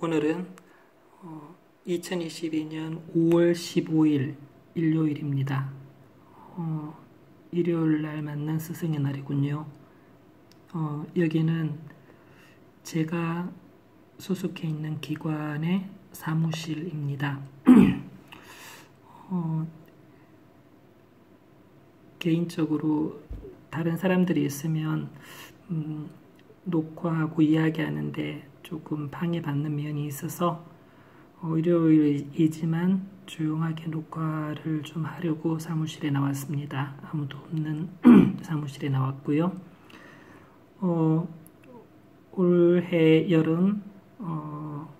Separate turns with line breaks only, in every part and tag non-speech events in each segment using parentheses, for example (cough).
오늘은 2022년 5월 15일 일요일입니다. 어, 일요일 날 맞는 스승의 날이군요. 어, 여기는 제가 소속해 있는 기관의 사무실입니다. (clears throat) 어, 개인적으로 다른 사람들이 있으면 음, 녹화하고 이야기하는데 조금 방해받는 면이 있어서 어, 일요일이지만 조용하게 녹화를 좀 하려고 사무실에 나왔습니다. 아무도 없는 (clears throat) 사무실에 나왔고요. 어, 올해 여름 어,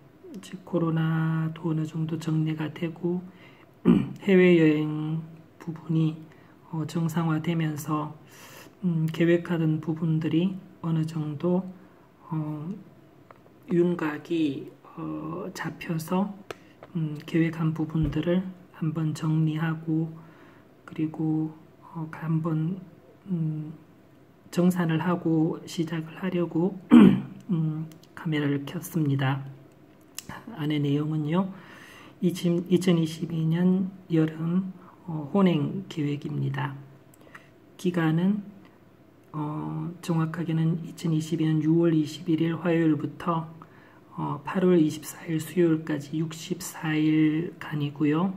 코로나도 어느 정도 정리가 되고 (clears throat) 해외여행 부분이 어, 정상화되면서 음, 계획하던 부분들이 어느 정도 어, 윤곽이 어, 잡혀서 음, 계획한 부분들을 한번 정리하고 그리고 어, 한번 음, 정산을 하고 시작을 하려고 (clears throat) 음, 카메라를 켰습니다. 안의 내용은요. 2022년 여름 어, 혼행 계획입니다. 기간은 어, 정확하게는 2022년 6월 21일 화요일부터 어, 8월 24일 수요일까지 64일간이고요.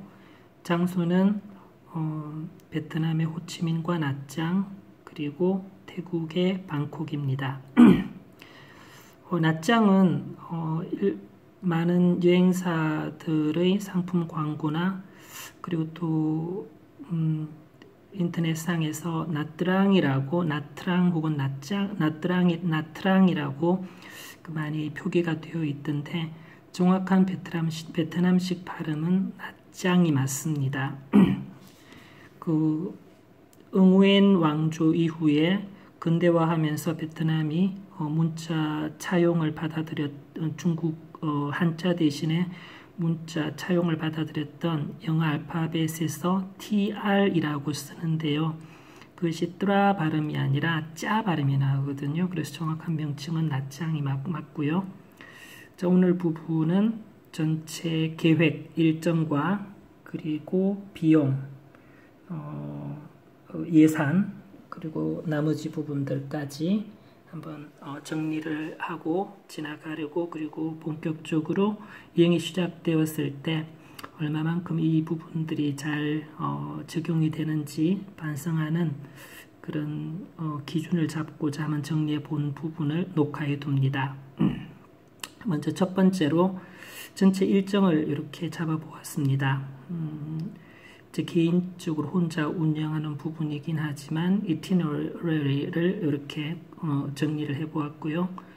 장소는 어, 베트남의 호치민과 나짱 그리고 태국의 방콕입니다. (clears throat) 어, 나짱은 어, 일, 많은 여행사들의 상품 광고나 그리고 또 음, 인터넷상에서 나트랑이라고 나트랑 혹은 나짱 나트랑이 나트랑이라고 그 많이 표기가 되어 있던데 정확한 베트남식, 베트남식 발음은 나짱이 맞습니다. (clears throat) 그 응웬 왕조 이후에 근대화하면서 베트남이 어, 문자 차용을 받아들였 중국 어, 한자 대신에 문자 차용을 받아들였던 영어 알파벳에서 TR이라고 쓰는데요. 그것이 뚜라 발음이 아니라 짜 발음이 나오거든요. 그래서 정확한 명칭은 낮장이 맞, 고요 자, 오늘 부분은 전체 계획 일정과 그리고 비용, 어, 예산, 그리고 나머지 부분들까지 한번 어, 정리를 하고 지나가려고 그리고 본격적으로 여행이 시작되었을 때 얼마만큼 이 부분들이 잘 어, 적용이 되는지 반성하는 그런 어, 기준을 잡고자 한번 정리해 본 부분을 녹화해 둡니다. (clears throat) 먼저 첫 번째로 전체 일정을 이렇게 잡아 보았습니다. 음, 제 개인적으로 혼자 운영하는 부분이긴 하지만 이티너리를 이렇게 어, 정리를 해 보았고요.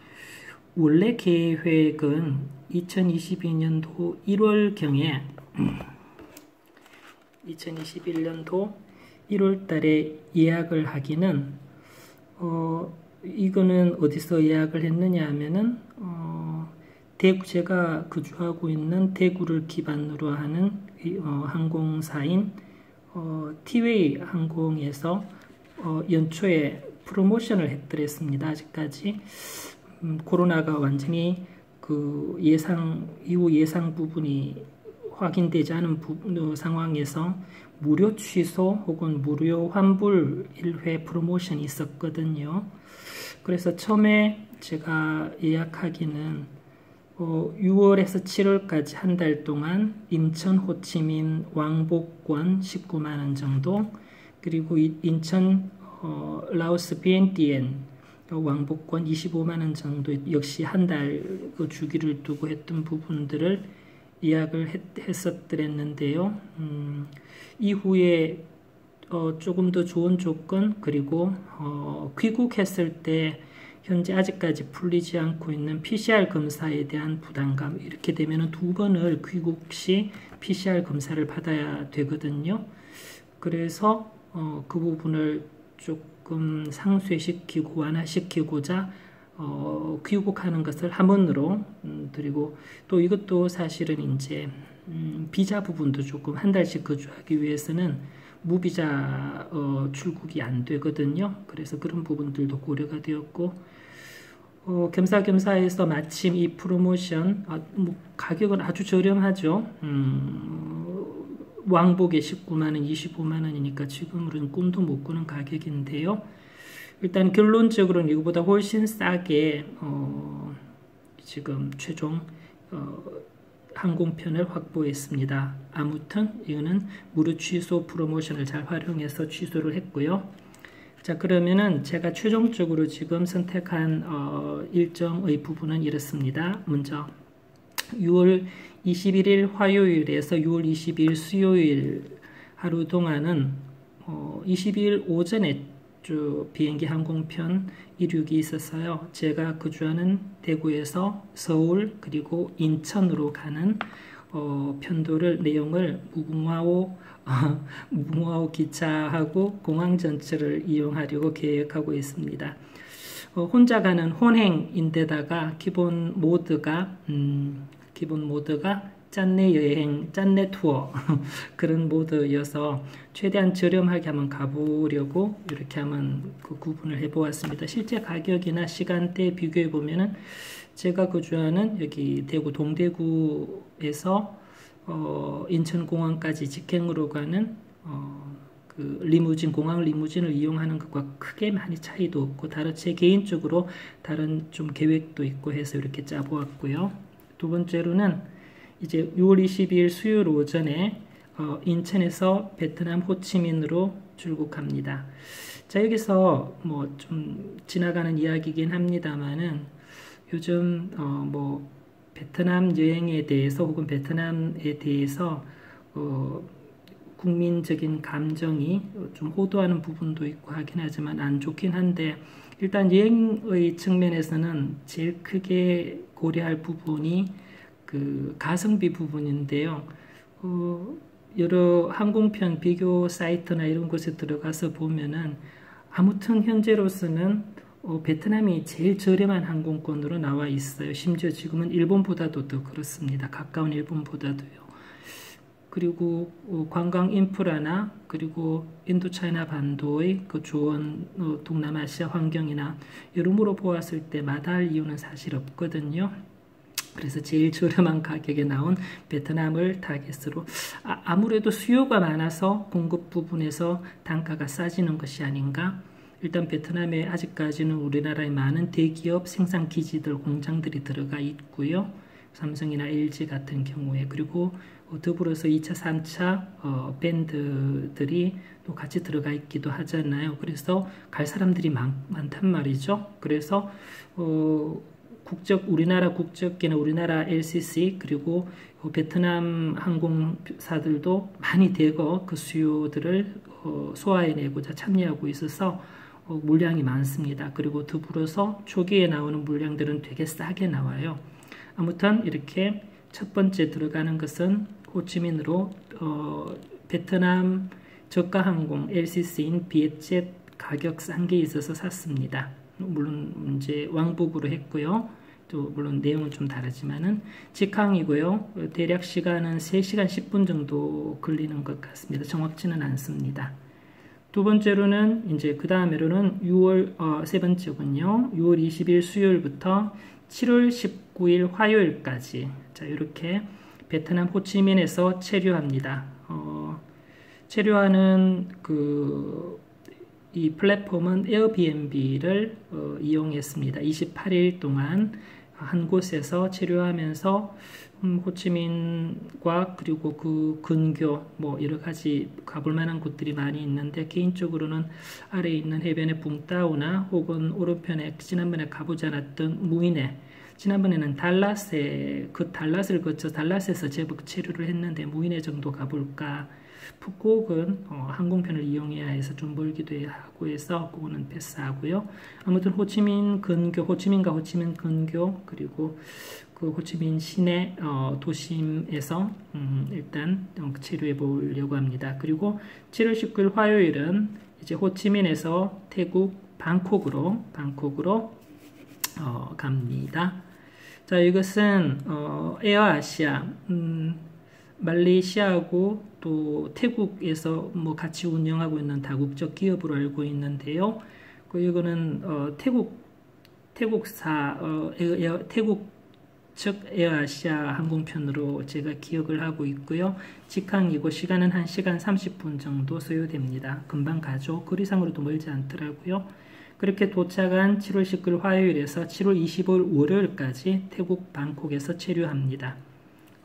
원래 계획은 2022년도 1월경에 2021년도 1월 달에 예약을 하기는 어, 이거는 어디서 예약을 했느냐 하면은 어, 대구 제가 거주하고 있는 대구를 기반으로 하는 어, 항공사인 어, 티웨이 항공에서 어, 연초에 프로모션을 했더랬습니다. 아직까지 음, 코로나가 완전히 그 예상 이후 예상 부분이 확인되지 않은 부, 상황에서 무료 취소 혹은 무료 환불 1회 프로모션이 있었거든요. 그래서 처음에 제가 예약하기는 어, 6월에서 7월까지 한 달 동안 인천 호치민 왕복권 19만원 정도 그리고 인천 어, 라오스 비엔티엔 왕복권 25만 원 정도 역시 한 달 그 주기를 두고 했던 부분들을 예약을 했, 었더랬는데요. 음, 이후에 어, 조금 더 좋은 조건 그리고 어, 귀국했을 때 현재 아직까지 풀리지 않고 있는 PCR 검사에 대한 부담감 이렇게 되면 두 번을 귀국 시 PCR 검사를 받아야 되거든요. 그래서 어, 그 부분을 조금 상쇄시키고 완화시키고자 어, 귀국하는 것을 함원으로 음, 드리고 또 이것도 사실은 이제 음, 비자 부분도 조금 한 달씩 거주하기 위해서는 무비자 어, 출국이 안 되거든요. 그래서 그런 부분들도 고려가 되었고 어, 겸사겸사해서 마침 이 프로모션 아, 뭐 가격은 아주 저렴하죠. 음, 왕복에 19만원, 25만원이니까 지금으로는 꿈도 못 꾸는 가격인데요. 일단 결론적으로는 이거보다 훨씬 싸게 어, 지금 최종 어, 항공편을 확보했습니다. 아무튼 이거는 무료 취소 프로모션을 잘 활용해서 취소를 했고요. 자 그러면은 제가 최종적으로 지금 선택한 어, 일정의 부분은 이렇습니다. 먼저 6월 21일 화요일에서 6월 22일 수요일 하루 동안은 어, 22일 오전에 주 비행기 항공편 이륙이 있었어요. 제가 거주하는 대구에서 서울 그리고 인천으로 가는 어, 편도를 내용을 무궁화호 어, (laughs) 무궁화호 기차하고 공항 전철을 이용하려고 계획하고 있습니다. 어, 혼자 가는 혼행인데다가 기본 모드가 음, 기본 모드가 짠내 여행, 짠내 투어 (laughs) 그런 모드여서 최대한 저렴하게 한번 가보려고 이렇게 한번 그 구분을 해보았습니다. 실제 가격이나 시간대 비교해 보면은 제가 거주하는 여기 대구 동대구에서 어, 인천공항까지 직행으로 가는 어, 그 리무진 공항 리무진을 이용하는 것과 크게 많이 차이도 없고 다른 제 개인적으로 다른 좀 계획도 있고 해서 이렇게 짜보았고요. 두 번째로는 이제 6월 22일 수요일 오전에 어, 인천에서 베트남 호치민으로 출국합니다. 자 여기서 뭐 좀 지나가는 이야기긴 합니다만은 요즘 어, 뭐 베트남 여행에 대해서 혹은 베트남에 대해서 어, 국민적인 감정이 좀 호도하는 부분도 있고 하긴 하지만 안 좋긴 한데 일단 여행의 측면에서는 제일 크게 고려할 부분이 그 가성비 부분인데요. 어, 여러 항공편 비교 사이트나 이런 곳에 들어가서 보면은 아무튼 현재로서는 어, 베트남이 제일 저렴한 항공권으로 나와 있어요. 심지어 지금은 일본보다도 더 그렇습니다. 가까운 일본보다도요. 그리고 어, 관광 인프라나 그리고 인도차이나 반도의 그 좋은 어, 동남아시아 환경이나 여러모로 보았을 때 마다할 이유는 사실 없거든요. 그래서 제일 저렴한 가격에 나온 베트남을 타겟으로 아, 무래도 수요가 많아서 공급 부분에서 단가가 싸지는 것이 아닌가 일단 베트남에 아직까지는 우리나라의 많은 대기업 생산 기지들 공장들이 들어가 있고요. 삼성이나 LG 같은 경우에 그리고 더불어서 2차, 3차 어, 밴드들이 또 같이 들어가 있기도 하잖아요. 그래서 갈 사람들이 많, 많단 말이죠. 그래서 어, 국적 우리나라 국적기는 우리나라 LCC 그리고 베트남 항공사들도 많이 대거 그 수요들을 어, 소화해내고자 참여하고 있어서 어, 물량이 많습니다. 그리고 더불어서 초기에 나오는 물량들은 되게 싸게 나와요. 아무튼 이렇게 첫 번째 들어가는 것은 호치민으로 어, 베트남 저가 항공 LCC인 비엣젯 가격 싼게 있어서 샀습니다. 물론 이제 왕복으로 했고요. 또 물론 내용은 좀 다르지만은 직항이고요. 대략 시간은 3시간 10분 정도 걸리는 것 같습니다. 정확치는 않습니다. 두 번째로는 이제 그 다음에로는 6월 어, 세 번째군요. 6월 20일 수요일부터 7월 19일 화요일까지 자 이렇게 베트남 호치민에서 체류합니다. 어, 체류하는 그 이 플랫폼은 에어비앤비를 어, 이용했습니다. 28일 동안 한 곳에서 체류하면서 음, 호치민과 그리고 그 근교 뭐 여러 가지 가볼 만한 곳들이 많이 있는데 개인적으로는 아래에 있는 해변의 붕따오나 혹은 오른편에 지난번에 가보지 않았던 무인에 지난번에는 달라스에 그 달라스를 거쳐 달라스에서 제법 체류를 했는데 무인에 정도 가볼까 푸꾸옥은 어, 항공편을 이용해야 해서 좀 멀기도 하고 해서 그거는 패스하고요. 아무튼 호치민 근교, 호치민과 호치민 근교 그리고 그 호치민 시내 어, 도심에서 음, 일단 치료해 보려고 합니다. 그리고 7월 19일 화요일은 이제 호치민에서 태국 방콕으로 방콕으로 어, 갑니다. 자 이것은 어, 에어아시아 음, 말레이시아하고 또 태국에서 뭐 같이 운영하고 있는 다국적 기업으로 알고 있는데요. 그 이거는 어, 태국 태국사 어, 에어, 태국 즉 에어아시아 항공편으로 제가 기억을 하고 있고요. 직항이고 시간은 1시간 30분 정도 소요됩니다. 금방 가죠. 거리상으로도 멀지 않더라고요. 그렇게 도착한 7월 19일 화요일에서 7월 25일 월요일까지 태국 방콕에서 체류합니다.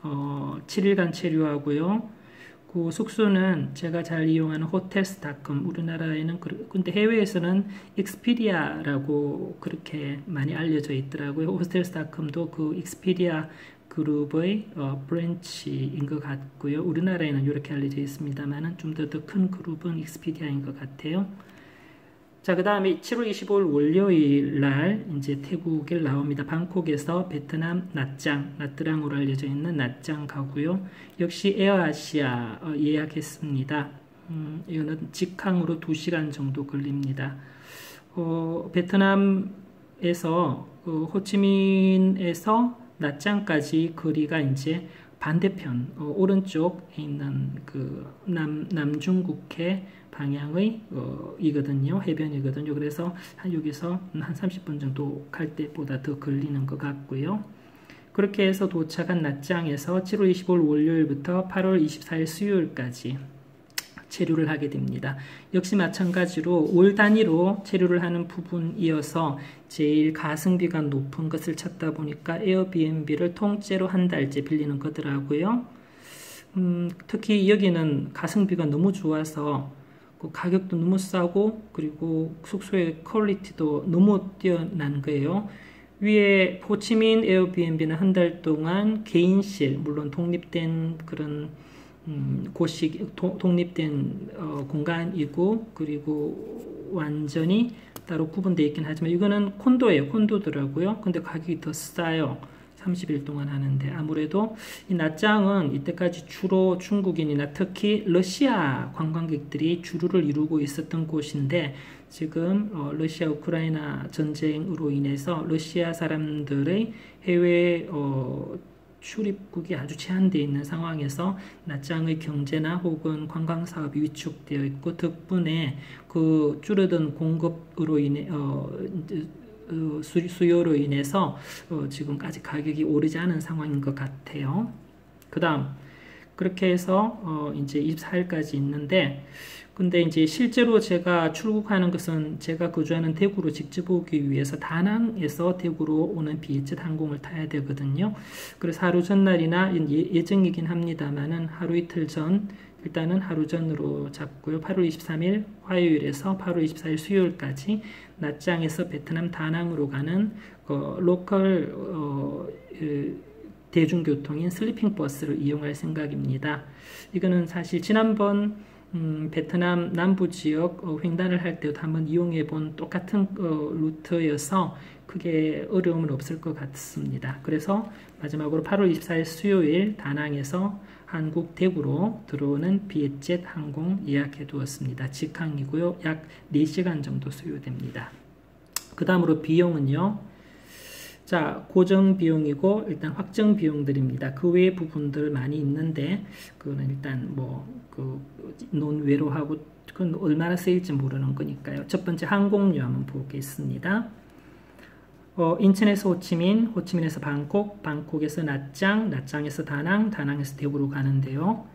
어, 7일간 체류하고요. 그 숙소는 제가 잘 이용하는 호텔스닷컴 우리나라에는 근데 해외에서는 익스피디아라고 그렇게 많이 알려져 있더라고요. 호텔스닷컴도 그 익스피디아 그룹의 어, branch인 것 같고요. 우리나라에는 이렇게 알려져 있습니다만은 좀더더큰 그룹은 익스피디아인 것 같아요. 자, 그 다음에 7월 25일 월요일 날 이제 태국에 나옵니다. 방콕에서 베트남 나짱, 나트랑으로 알려져 있는 나짱 가고요. 역시 에어아시아 어, 예약했습니다. 음, 이거는 직항으로 2시간 정도 걸립니다. 어, 베트남에서 어, 호치민에서 나짱까지 거리가 이제 반대편 어, 오른쪽에 있는 그 남, 남중국해 방향의 어, 이거든요. 해변이거든요. 그래서 한 여기서 한 30분 정도 갈 때보다 더 걸리는 것 같고요. 그렇게 해서 도착한 낮장에서 7월 25일 월요일부터 8월 24일 수요일까지 체류를 하게 됩니다. 역시 마찬가지로 올 단위로 체류를 하는 부분이어서 제일 가성비가 높은 것을 찾다 보니까 에어비앤비를 통째로 한 달째 빌리는 거더라고요. 음, 특히 여기는 가성비가 너무 좋아서 그 가격도 너무 싸고 그리고 숙소의 퀄리티도 너무 뛰어난 거예요. 위에 호치민 에어비앤비는 한 달 동안 개인실 물론 독립된 그런 음, 곳이 도, 독립된 어, 공간이고 그리고 완전히 따로 구분되어 있긴 하지만 이거는 콘도예요. 콘도더라고요. 근데 가격이 더 싸요. 30일 동안 하는데 아무래도 이 낮장은 이때까지 주로 중국인이나 특히 러시아 관광객들이 주류를 이루고 있었던 곳인데 지금 어, 러시아 우크라이나 전쟁으로 인해서 러시아 사람들의 해외 어, 출입국이 아주 제한되어 있는 상황에서 낮장의 경제나 혹은 관광 사업이 위축되어 있고 덕분에 그 줄어든 공급으로 인해 어, 어, 수요로 인해서 어, 지금까지 가격이 오르지 않은 상황인 것 같아요. 그 다음 그렇게 해서 어, 이제 24일까지 있는데 근데 이제 실제로 제가 출국하는 것은 제가 거주하는 대구로 직접 오기 위해서 다낭에서 대구로 오는 비에젯 항공을 타야 되거든요. 그래서 하루 전날이나 예, 정이긴 합니다만은 하루 이틀 전 일단은 하루 전으로 잡고요. 8월 23일 화요일에서 8월 24일 수요일까지 나짱에서 베트남 다낭으로 가는 어, local 어, 그 대중교통인 sleeping 버스를 이용할 생각입니다. 이거는 사실 지난번 음, 베트남 남부 지역 어, 횡단을 할 때도 한번 이용해 본 똑같은 어, 루트여서 크게 어려움은 없을 것 같습니다. 그래서 마지막으로 8월 24일 수요일 다낭에서 한국 대구로 들어오는 비엣젯 항공 예약해 두었습니다. 직항이고요. 약 4시간 정도 소요됩니다. 그 다음으로 비용은요. 자, 고정 비용이고 일단 확정 비용들입니다. 그 외의 부분들 많이 있는데 그거는 일단 뭐 그 논외로 하고 그건 얼마나 쓰일지 모르는 거니까요. 첫 번째 항공료 한번 보겠습니다. 어, 인천에서 호치민, 호치민에서 방콕, 방콕에서 낮장, 낮장에서 다낭, 다낭에서 대구로 가는데요.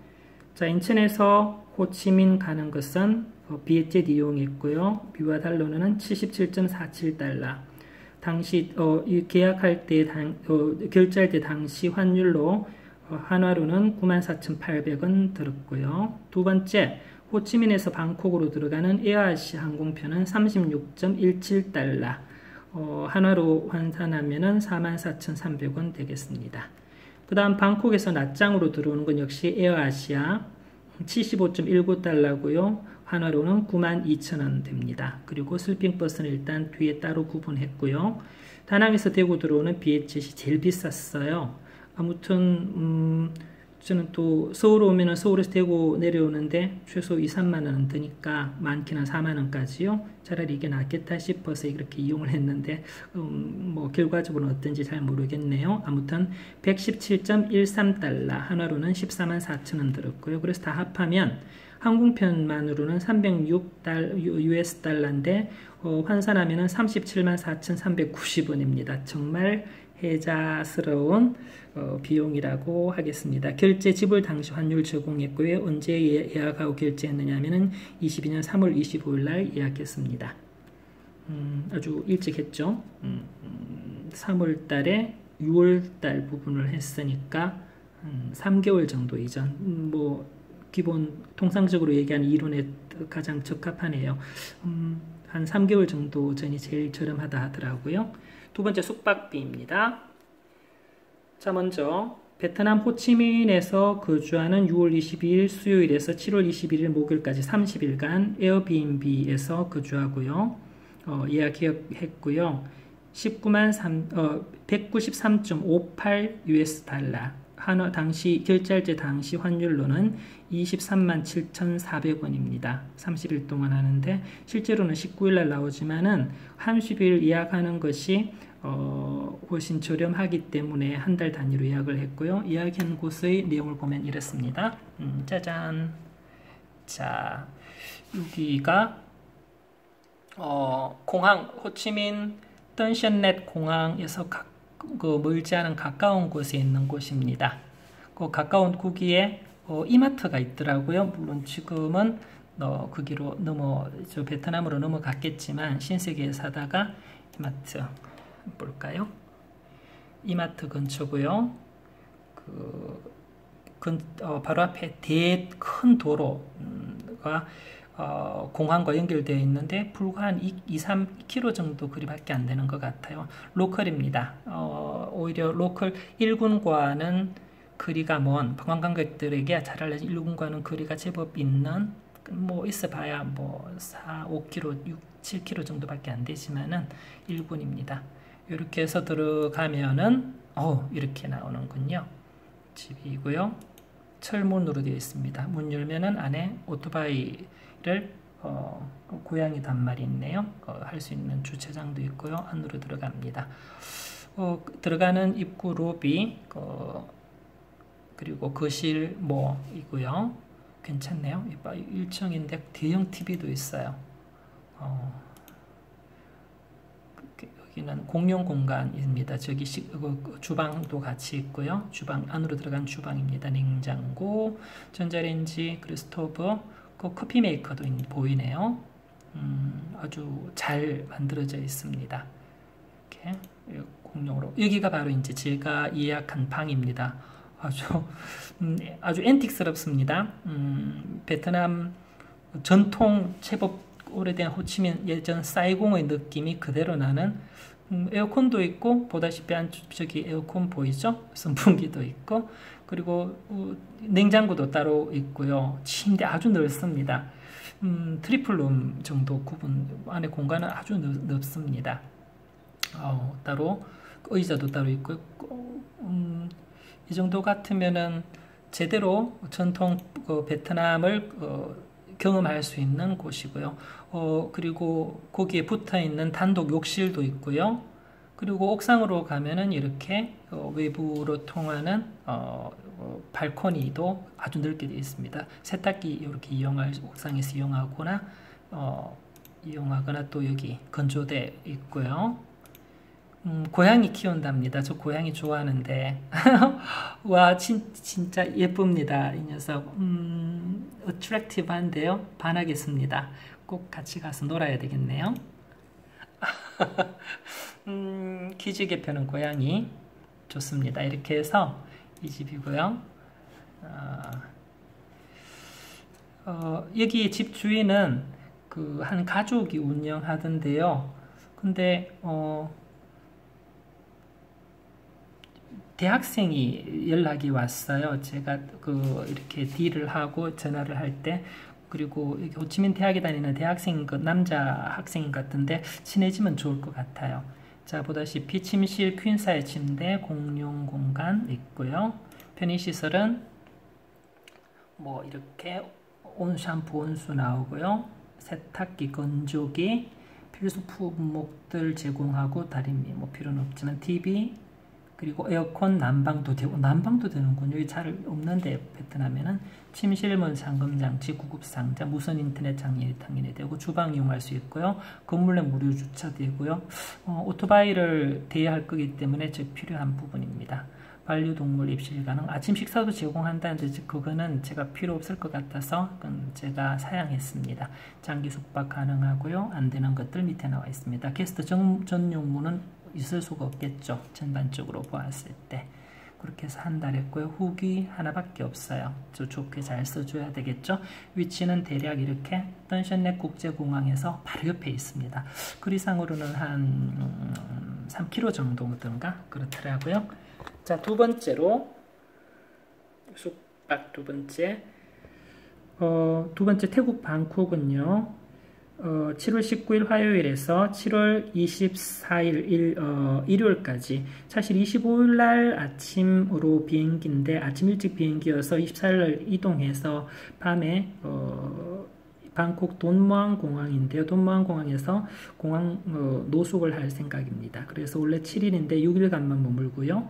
자, 인천에서 호치민 가는 것은 어, 비엣젯 이용했고요. 비와 달러는 77.47달러. 당시 어, 계약할 때 당, 어, 결제할 때 당시 환율로 어, 한화로는 94,800원 들었고요. 두 번째, 호치민에서 방콕으로 들어가는 에어아시 항공편은 36.17달러. 어, 한화로 환산하면 44,300원 되겠습니다. 그 다음 방콕에서 낮장으로 들어오는 건 역시 에어아시아 75.19달러고요. 한화로는 92,000원 됩니다. 그리고 슬핑버스는 일단 뒤에 따로 구분했고요. 다낭에서 대구 들어오는 비엣젯이 제일 비쌌어요. 아무튼 음, 저는 또 서울 오면은 서울에서 대구 내려오는데 최소 2, 3만 원은 드니까 많게는 4만 원까지요. 차라리 이게 낫겠다 싶어서 이렇게 이용을 했는데 음, 뭐 결과적으로는 어떤지 잘 모르겠네요. 아무튼 117.13달러 한화로는 14만 4천 원 들었고요. 그래서 다 합하면 항공편만으로는 306달 US 달러인데 어, 환산하면 37만 4,390원입니다. 정말 혜자스러운 어, 비용이라고 하겠습니다. 결제 지불 당시 환율 제공했고요. 언제 예, 예약하고 결제했느냐 하면 22년 3월 25일 날 예약했습니다. 음, 아주 일찍 했죠. 음, 3월 음, 달에 6월 달 부분을 했으니까 음, 3개월 정도 이전 음, 뭐 기본 통상적으로 얘기하는 이론에 가장 적합하네요. 음, 한 3개월 정도 전이 제일 저렴하다 하더라고요. 두 번째 숙박비입니다. 자 먼저 베트남 호치민에서 거주하는 6월 22일 수요일에서 7월 21일 목요일까지 30일간 에어비앤비에서 거주하고요. 어, 예약했고요. 19만 3, 어, 193.58 US 달러. 한화 당시 결제할때 당시 환율로는 23만 7,400원입니다. 30일 동안 하는데 실제로는 19일 날 나오지만은 30일 예약하는 것이 어, 훨씬 저렴하기 때문에 한 달 단위로 예약을 했고요. 예약한 곳의 내용을 보면 이렇습니다. 음, 짜잔. 자, 여기가 어, 공항 호치민 던션넷 공항에서 각, 그 멀지 않은 가까운 곳에 있는 곳입니다. 그 가까운 구기에 어, 이마트가 있더라고요. 물론 지금은 어, 거기로 넘어 저 베트남으로 넘어갔겠지만 신세계에 사다가 이마트 볼까요? 이마트 근처고요. 그 근, 어, 바로 앞에 대 큰 도로가 어, 공항과 연결되어 있는데 불과 한 2, 2 3km 정도 거리밖에 안 되는 것 같아요. 로컬입니다. 어, 오히려 로컬 1군과는 거리가 먼 관광객들에게 잘 알려진 1군과는 거리가 제법 있는 뭐 있어 봐야 뭐 4, 5km, 6, 7km 정도밖에 안 되지만은 1군입니다. 이렇게 해서 들어가면은 어 이렇게 나오는군요. 집이고요. 철문으로 되어 있습니다. 문 열면은 안에 오토바이 를 어, 고양이 단말이 있네요. 어, 할수 있는 주차장도 있고요. 안으로 들어갑니다. 어, 들어가는 입구 로비 어, 그리고 거실 뭐이고요. 괜찮네요. 1층인데 대형 TV도 있어요. 어, 여기는 공용 공간입니다. 저기 시, 그, 주방도 같이 있고요. 주방 안으로 들어간 주방입니다. 냉장고, 전자레인지, 그리고 스토브, 그 커피 메이커도 보이네요. 음, 아주 잘 만들어져 있습니다. 이렇게 공용으로 여기가 바로 이제 제가 예약한 방입니다. 아주 음, 아주 antique스럽습니다. 음, 베트남 전통 제법 오래된 호치민 예전 사이공의 느낌이 그대로 나는 음, 에어컨도 있고 보다시피 안쪽이 에어컨 보이죠? 선풍기도 있고 그리고 어, 냉장고도 따로 있고요. 침대 아주 넓습니다. 음, 트리플룸 정도 구분 안에 공간은 아주 넓, 습니다 어, 따로 의자도 따로 있고 음, 이 정도 같으면은 제대로 전통 그 베트남을 어, 경험할 수 있는 곳이고요. 어, 그리고 거기에 붙어 있는 단독 욕실도 있고요. 그리고 옥상으로 가면은 이렇게 어, 외부로 통하는 어, 어, 발코니도 아주 넓게 되어 있습니다. 세탁기 이렇게 이용할 옥상에서 이용하거나 어, 이용하거나 또 여기 건조대 있고요. 음, 고양이 키운답니다. 저 고양이 좋아하는데 (laughs) 와 진, 진짜 예쁩니다. 이 녀석 음, 어트랙티브한데요. 반하겠습니다. 꼭 같이 가서 놀아야 되겠네요. (laughs) 음, 기지개 펴는 고양이 좋습니다. 이렇게 해서 이 집이고요. 어, 어, 여기 집 주인은 그 한 가족이 운영하던데요. 근데 어, 대학생이 연락이 왔어요. 제가 그 이렇게 딜을 하고 전화를 할 때 그리고 호치민 대학에 다니는 대학생 그 남자 학생 같은데 친해지면 좋을 것 같아요. 자 보다시피 침실 퀸사의 침대 공용 공간 있고요. 편의시설은 뭐 이렇게 온 샴푸 온수 나오고요. 세탁기 건조기 필수 품목들 제공하고 다른 뭐 필요는 없지만 TV 그리고 에어컨 난방도 되고 난방도 되는군요. 잘 없는데 베트남에는 침실문 잠금 장치, 구급 상자, 무선 인터넷 장인이 당연히 되고 주방 이용할 수 있고요. 건물 내 무료 주차 되고요. 어, 오토바이를 대여할 거기 때문에 즉 필요한 부분입니다. 반려동물 입실 가능. 아침 식사도 제공한다는데 그거는 제가 필요 없을 것 같아서 그건 제가 사양했습니다. 장기 숙박 가능하고요. 안 되는 것들 밑에 나와 있습니다. 게스트 전, 전용문은 있을 수가 없겠죠. 전반적으로 보았을 때. 그렇게 해서 한 달 했고요. 후기 하나밖에 없어요. 저 좋게 잘 써줘야 되겠죠. 위치는 대략 이렇게 던션넷 국제공항에서 바로 옆에 있습니다. 그리상으로는 한 음, 3km 정도든가 그렇더라고요. 자, 두 번째로 숙박 두 번째 어, 두 번째 태국 방콕은요. 어, 7월 19일 화요일에서 7월 24일 일, 어, 일요일까지 사실 25일 날 아침으로 비행기인데 아침 일찍 비행기여서 24일 날 이동해서 밤에 어, 방콕 돈무항 공항인데요. 돈무항 공항에서 공항 어, 노숙을 할 생각입니다. 그래서 원래 7일인데 6일간만 머물고요.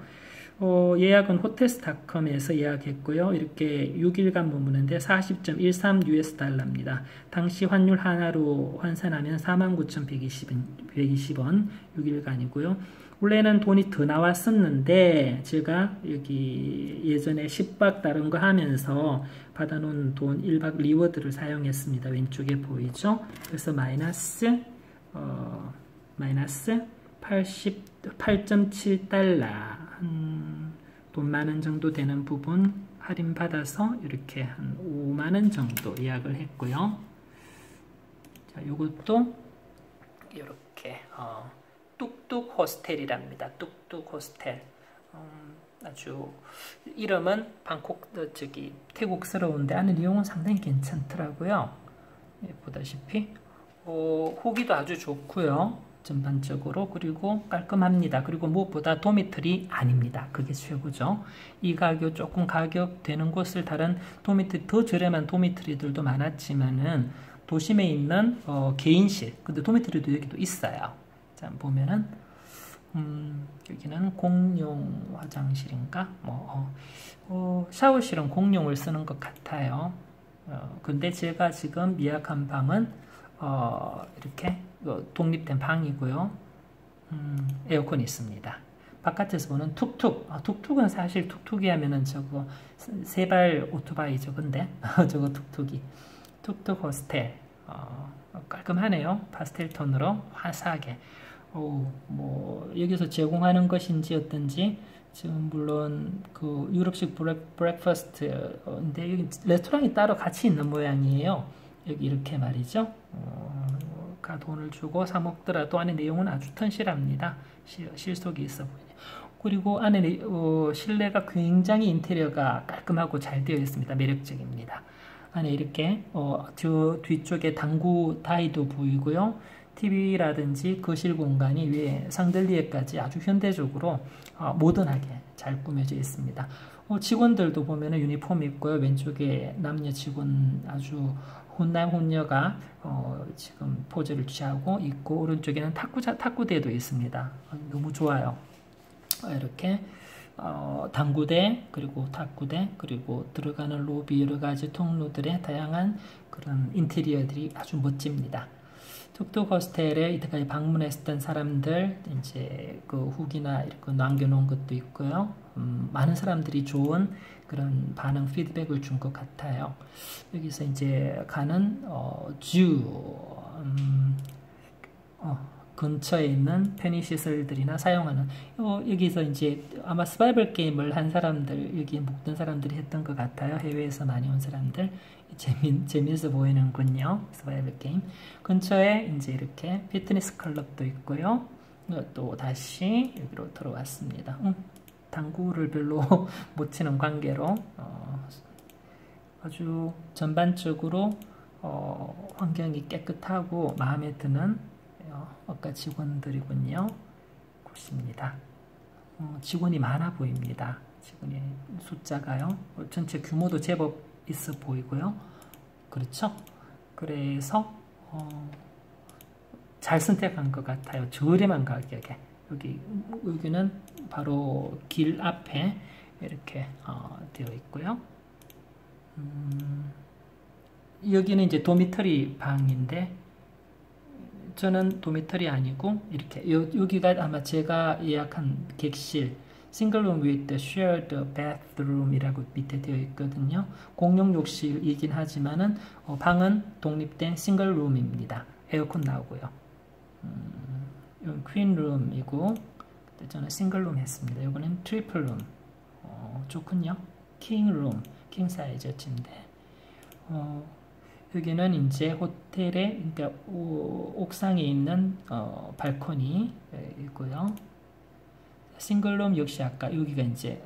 어, 예약은 호텔스닷컴에서 예약했고요. 이렇게 6일간 머무는데 40.13 US 달러입니다. 당시 환율 하나로 환산하면 49,120원 120원 6일간이고요. 원래는 돈이 더 나왔었는데 제가 여기 예전에 10박 다른 거 하면서 받아놓은 돈 1박 리워드를 사용했습니다. 왼쪽에 보이죠? 그래서 마이너스 어, 마이너스 88.7달러 돈 많은 정도 되는 부분 할인 받아서 이렇게 한 5만 원 정도 예약을 했고요. 자, 요것도 이렇게 어, 뚝뚝 호스텔이랍니다. 뚝뚝 호스텔. 음, 아주 이름은 방콕 어, 저기 태국스러운데 안에 내용은 상당히 괜찮더라고요. 예, 보다시피 어, 후기도 아주 좋고요. 전반적으로 그리고 깔끔합니다. 그리고 무엇보다 도미터리 아닙니다. 그게 최고죠. 이 가격 조금 가격 되는 곳을 다른 도미터리 더 저렴한 도미터리들도 많았지만은 도심에 있는 어, 개인실 근데 도미터리도 여기도 있어요. 자 보면은 음, 여기는 공용 화장실인가 뭐 어, 어, 샤워실은 공용을 쓰는 것 같아요. 어, 근데 제가 지금 예약한 방은 어, 이렇게 독립된 방이고요. 음, 에어컨이 있습니다. 바깥에서 보는 툭툭. 아, 툭툭은 사실 툭툭이 하면은 저거 세발 오토바이죠. 근데 (laughs) 저거 툭툭이. 툭툭 호스텔. 어, 깔끔하네요. 파스텔 톤으로 화사하게. 오, 뭐 여기서 제공하는 것인지 어떤지 지금 물론 그 유럽식 브렉, 브렉퍼스트인데 여기 레스토랑이 따로 같이 있는 모양이에요. 여기 이렇게 말이죠. 어, 가 돈을 주고 사 먹더라도 안에 내용은 아주 튼실합니다. 실속이 있어 보이네요. 그리고 안에 어, 실내가 굉장히 인테리어가 깔끔하고 잘 되어 있습니다. 매력적입니다. 안에 이렇게 어, 저 뒤쪽에 당구 다이도 보이고요. TV라든지 거실 공간이 위에 상들리에까지 아주 현대적으로 어, 모던하게 잘 꾸며져 있습니다. 어, 직원들도 보면 유니폼 입고요. 왼쪽에 남녀 직원 아주 혼남 혼녀가 어, 지금 포즈를 취하고 있고 오른쪽에는 탁구자 탁구대도 있습니다. 어, 너무 좋아요. 어, 이렇게 어, 당구대 그리고 탁구대 그리고 들어가는 로비 여러 가지 통로들의 다양한 그런 인테리어들이 아주 멋집니다. 툭툭 호스텔에 이때까지 방문했던 사람들 이제 그 후기나 이렇게 남겨놓은 것도 있고요. 음, 많은 사람들이 좋은 그런 반응 피드백을 준 것 같아요. 여기서 이제 가는 어, 주 음, 어, 근처에 있는 편의 시설들이나 사용하는 어, 여기서 이제 아마 스바이벌 게임을 한 사람들 여기 묵던 사람들이 했던 것 같아요. 해외에서 많이 온 사람들 재미 재미있어 보이는군요. 스바이벌 게임 근처에 이제 이렇게 피트니스 클럽도 있고요. 또 다시 여기로 들어왔습니다. 음. 당구를 별로 (laughs) 못 치는 관계로 어, 아주 전반적으로 어, 환경이 깨끗하고 마음에 드는 어, 업가 직원들이군요. 곳입니다. 어, 직원이 많아 보입니다. 직원의 숫자가요. 어, 전체 규모도 제법 있어 보이고요. 그렇죠? 그래서 어, 잘 선택한 것 같아요. 저렴한 가격에 여기 여기는 바로 길 앞에 이렇게 어, 되어 있고요. 음, 여기는 이제 dormitory 방인데 저는 dormitory 아니고 이렇게 여, 여기가 아마 제가 예약한 객실 single room with shared bathroom이라고 밑에 되어 있거든요. 공용 욕실이긴 하지만은 어, 방은 독립된 싱글 룸입니다. 에어컨 나오고요. 음, 이건 queen room이고 저는 싱글룸 했습니다. 이거는 triple room 어, 좋군요. 킹룸 킹 사이즈 침대 어, 여기는 이제 호텔의 그러니까 오, 옥상에 있는 어, 발코니 있고요. 싱글룸 역시 아까 여기가 이제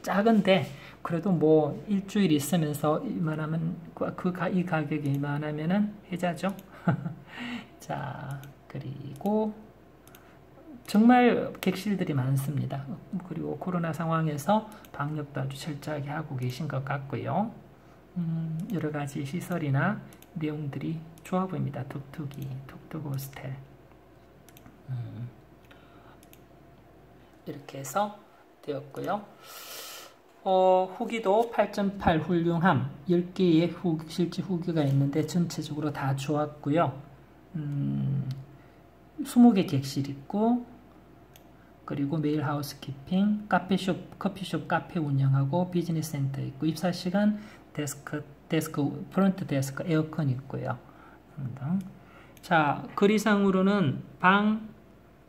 작은데 그래도 뭐 일주일 있으면서 이만하면 그이 가격이 이만하면은 해자죠. (laughs) 자 그리고 정말 객실들이 많습니다. 그리고 코로나 상황에서 방역도 아주 철저하게 하고 계신 것 같고요. 음, 여러 가지 시설이나 내용들이 좋아 보입니다. 툭툭이, 툭툭 호스텔. 음, 이렇게 해서 되었고요. 어, 후기도 8.8 훌륭함 10개의 후, 실제 후기가 있는데 전체적으로 다 좋았고요. 음, 20개 객실 있고 그리고 매일 housekeeping, 카페숍, 커피숍 카페 운영하고 비즈니스 센터 있고 이십사 시간 데스크, 데스크, 프론트 데스크, 에어컨 있고요. 자, 거리상으로는 방,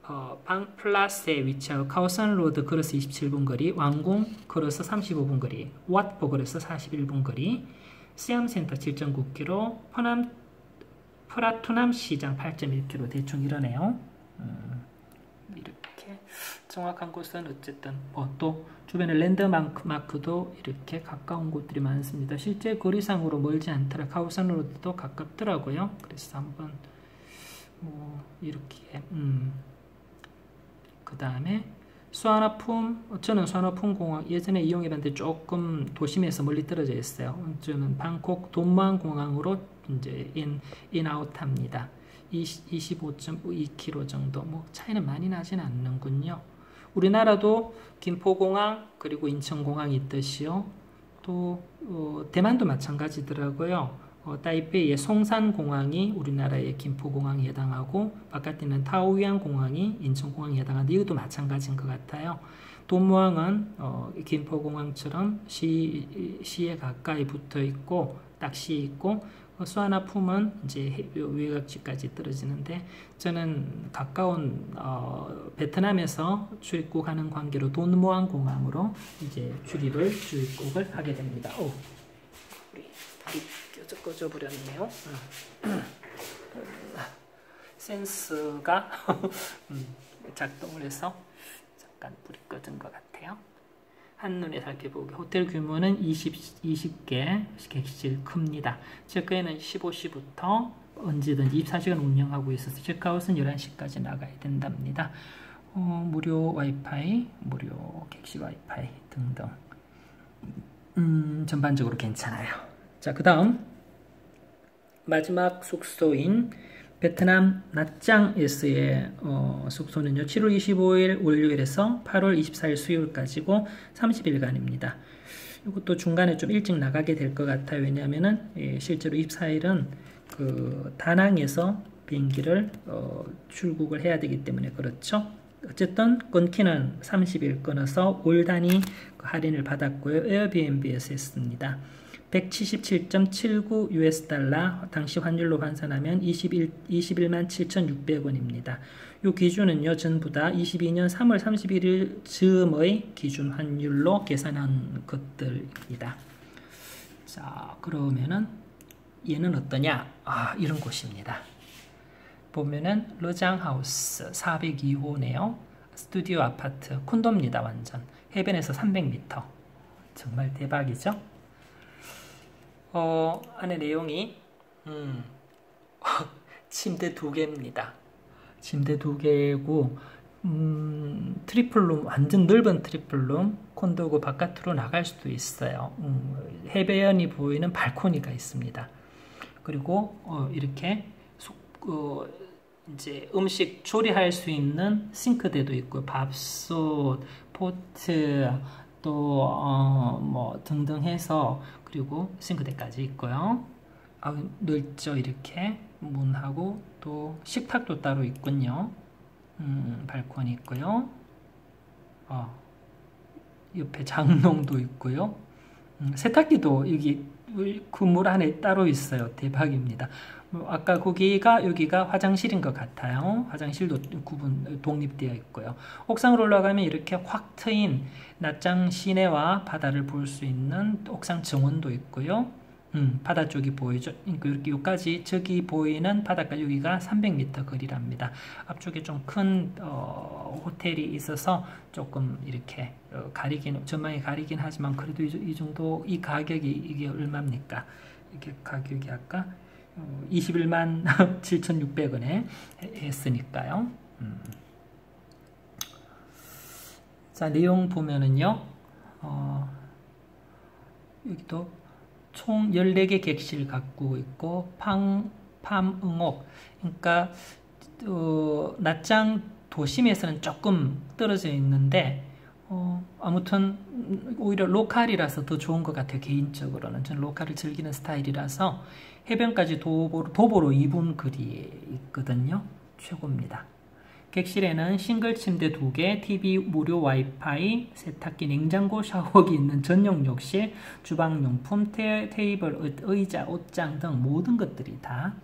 어, 방 플랏에 위치하고 카오산 로드 걸어서 27분 거리, 왕궁 걸어서 35분 거리, 왓포 걸어서 41분 거리, 시암 센터 7.9km, 퍼남, 프라투남 시장 8.1km 대충 이러네요. 음, 이렇게 정확한 곳은 어쨌든 뭐 또 주변에 랜드마크도 이렇게 가까운 곳들이 많습니다. 실제 거리상으로 멀지 않더라. 카우산로드도 가깝더라고요. 그래서 한번 뭐 이렇게 음. 그 다음에 수아나품 저는 수아나품 공항 예전에 이용해봤는데 조금 도심에서 멀리 떨어져 있어요. 저는 방콕 돈무안 공항으로 이제 인 인아웃합니다. 25.2km 정도 뭐 차이는 많이 나진 않는군요. 우리나라도 김포공항 그리고 인천공항이 있듯이요. 또 어, 대만도 마찬가지더라고요. 어, 타이페이의 송산공항이 우리나라의 김포공항에 해당하고 바깥에 있는 타오위안 공항이 인천공항에 해당하는데 이것도 마찬가지인 것 같아요. 돈무항은 어, 김포공항처럼 시, 시에 가까이 붙어 있고 딱시 있고 수아나품은 이제 외곽지까지 떨어지는데 저는 가까운 어, 베트남에서 출입국하는 관계로 돈무안 공항으로 이제 출입을 출입국을 하게 됩니다. 오, 우리 다리 껴져 꺼져 버렸네요. 센스가 (laughs) 음, 작동을 해서 잠깐 불이 꺼진 것 같아요. 한눈에 살펴보기 호텔 규모는 20, 20개 객실 큽니다. 체크인은 15시부터 언제든지 24시간 운영하고 있어서 체크아웃은 11시까지 나가야 된답니다. 어, 무료 와이파이, 무료 객실 와이파이 등등 음, 전반적으로 괜찮아요. 자, 그 다음 마지막 숙소인 베트남 나짱에서의 어, 숙소는요. 7월 25일 월요일에서 8월 24일 수요일까지고 30일간입니다. 이것도 중간에 좀 일찍 나가게 될 것 같아요. 왜냐하면은 예, 실제로 24일은 그 다낭에서 비행기를 어, 출국을 해야 되기 때문에 그렇죠. 어쨌든 끊기는 30일 끊어서 올 단위 그 할인을 받았고요. 에어비앤비에서 했습니다. 177.79 US 달러 당시 환율로 환산하면 21, 21만 7,600원입니다. 이 기준은요 전부 다 22년 3월 31일 즈음의 기준 환율로 계산한 것들입니다. 자 그러면은 얘는 어떠냐? 아 이런 곳입니다. 보면은 러장하우스 402호네요. 스튜디오 아파트 콘도입니다 완전 해변에서 300m 정말 대박이죠? 어, 안에 내용이 음, (laughs) 침대 두 개입니다. 침대 두 개고 음, triple room 완전 넓은 triple room 콘도고 바깥으로 나갈 수도 있어요. 음, 해변이 보이는 발코니가 있습니다. 그리고 어, 이렇게 속, 어, 이제 음식 조리할 수 있는 싱크대도 있고요. 밥솥, 포트, 또, 어, 뭐, 등등 해서, 그리고 싱크대까지 있고요. 아, 넓죠, 이렇게. 문하고, 또, 식탁도 따로 있군요. 음, 발코니 있고요. 어, 옆에 장롱도 있고요. 음, 세탁기도 여기 그물 안에 따로 있어요. 대박입니다. 뭐 아까 거기가 여기가 화장실인 것 같아요. 화장실도 구분 독립되어 있고요. 옥상으로 올라가면 이렇게 확 트인 낮장 시내와 바다를 볼 수 있는 옥상 정원도 있고요. 음, 바다 쪽이 보이죠. 그러니까 여기까지 저기 보이는 바닷가 여기가 300m 거리랍니다. 앞쪽에 좀큰 어, 호텔이 있어서 조금 이렇게 어, 가리긴 전망이 가리긴 하지만 그래도 이, 이, 정도 이 가격이 이게 얼마입니까? 이게 가격이 아까 어, 21만 7,600원에 (laughs) 했으니까요. 음. 자 내용 보면은요. 어, 여기도 총 14개 객실 갖고 있고 팡, 팜, 응옥. 그러니까 어, 낮장 도심에서는 조금 떨어져 있는데 어, 아무튼 오히려 로컬이라서 더 좋은 것 같아요 개인적으로는. 저는 로컬을 즐기는 스타일이라서 해변까지 도보로, 도보로 2분 거리에 있거든요 최고입니다 객실에는 싱글 침대 2개, TV, 무료 와이파이, 세탁기, 냉장고, 샤워기 있는 전용 욕실, 주방용품, 테, 이블 의자, 옷장 등 모든 것들이 다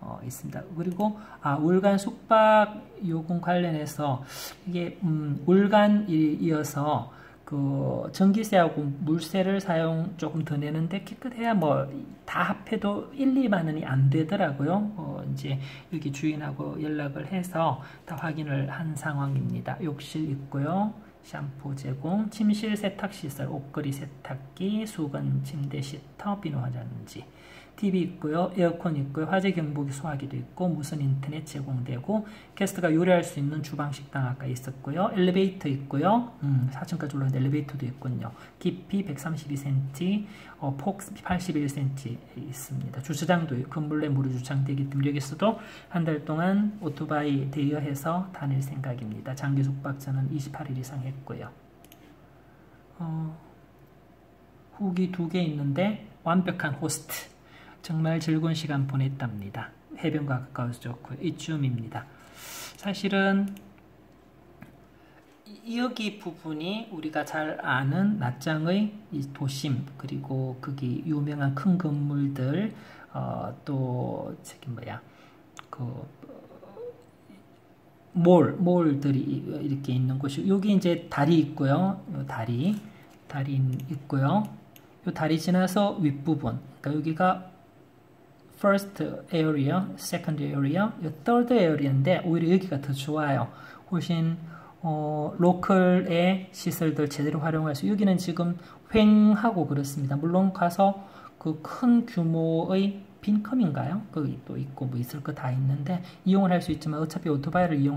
어, 있습니다. 그리고 아, 울간 숙박 요금 관련해서 이게 음, 울간이어서 그 전기세하고 물세를 사용 조금 더 내는데 기껏해야 뭐 다 합해도 1, 2만 원이 안 되더라고요. 어 이제 여기 주인하고 연락을 해서 다 확인을 한 상황입니다. 욕실 있고요. 샴푸 제공, 침실 세탁 시설, 옷걸이 세탁기, 수건 침대 시터, 비누 화장지. TV 있고요. 에어컨 있고요. 화재 경보기 소화기도 있고 무선 인터넷 제공되고 게스트가 요리할 수 있는 주방 식당 아까 있었고요. 엘리베이터 있고요. 음, 4층까지 올라오는 엘리베이터도 있군요. 깊이 132cm, 어, 폭 81cm 있습니다. 주차장도 건물 내 무료 주차되기 때문에 여기서도 한 달 동안 오토바이 대여해서 다닐 생각입니다. 장기 숙박 저는 28일 이상 했고요. 어, 후기 두 개 있는데 완벽한 호스트 정말 즐거운 시간 보냈답니다. 해변과 가까워서 좋고 이쯤입니다. 사실은 여기 부분이 우리가 잘 아는 낮장의 도심 그리고 거기 유명한 큰 건물들 어, 또 저기 뭐야 그 mall, mall들이 이렇게 있는 곳이 여기 이제 다리 있고요. 다리 다리 있고요. 이 다리 지나서 윗부분 그러니까 여기가 first area, second area, third area인데 오히려 여기가 더 좋아요. 훨씬 어, local의 시설들 제대로 활용할 수 여기는 지금 횡하고 그렇습니다. 물론 가서 그 큰 규모의 빈컴인가요? 거기 또 있고 뭐 있을 거 다 있는데 이용을 할 수 있지만 어차피 오토바이를 이용할